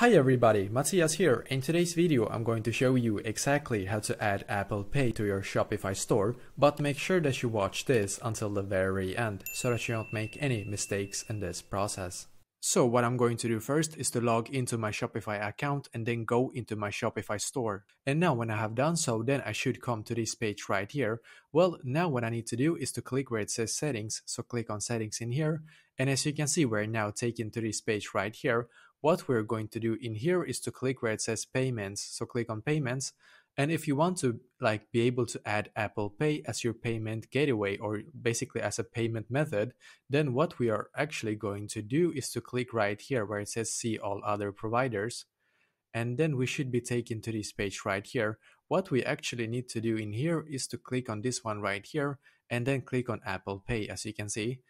Hi everybody, Matthias here. In today's video I'm going to show you exactly how to add Apple Pay to your Shopify store, but make sure that you watch this until the very end so that you don't make any mistakes in this process. So what I'm going to do first is to log into my Shopify account and then go into my Shopify store. And now when I have done so, then I should come to this page right here. Well, now what I need to do is to click where it says settings. So click on settings in here. And as you can see, we're now taken to this page right here. What we're going to do in here is to click where it says payments. So click on payments and if you want to like be able to add Apple Pay as your payment gateway or basically as a payment method, then what we are actually going to do is to click right here where it says see all other providers. And then we should be taken to this page right here. What we actually need to do in here is to click on this one right here and then click on Apple Pay as you can see.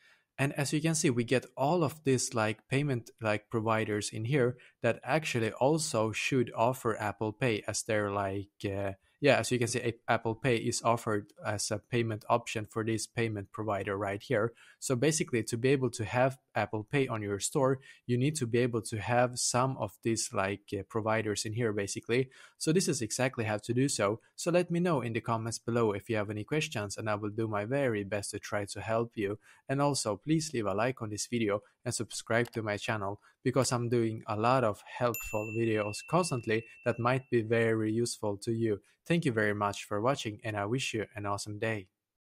And as you can see, we get all of these like payment like providers in here that actually also should offer Apple Pay as their like uh, yeah, as you can see, Apple Pay is offered as a payment option for this payment provider right here. So basically, to be able to have Apple Pay on your store, you need to be able to have some of these like uh, providers in here, basically. So this is exactly how to do so. So let me know in the comments below if you have any questions, and I will do my very best to try to help you. And also, please leave a like on this video and subscribe to my channel because I'm doing a lot of helpful videos constantly that might be very useful to you. Thank you very much for watching and I wish you an awesome day.